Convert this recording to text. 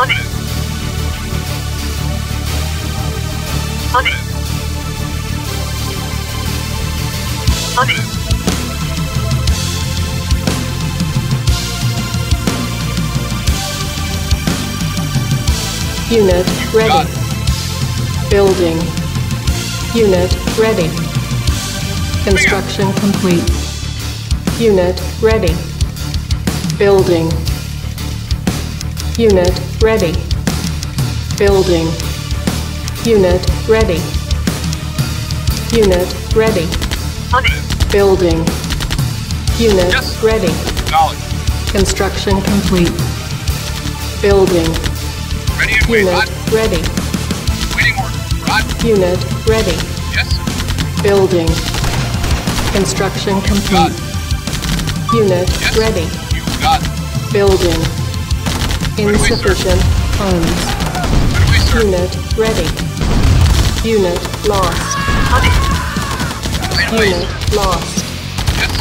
Affirmative. Affirmative. Affirmative. Unit ready. Building. Unit ready. Construction complete. Unit ready. Building. Unit ready. Building. Unit ready. Unit ready. Affirmative. Building. Unit Yes. ready. Acknowledge. Construction complete. Building. Ready and. Unit Roger. ready. Waiting order. Roger. Unit ready. Yes. Building. Construction complete. Unit Yes. ready. You got. Building. Insufficient funds. Unit ready. Unit lost. Unit lost. Yes.